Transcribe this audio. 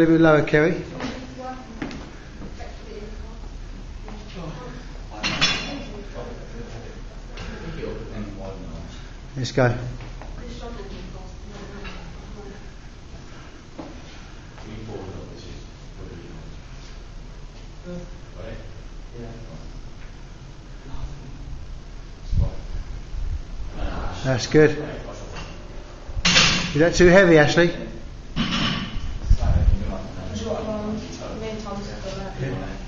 A little bit lower, Kerry. Let's go. That's good. Is that too heavy, Ashley? Amen.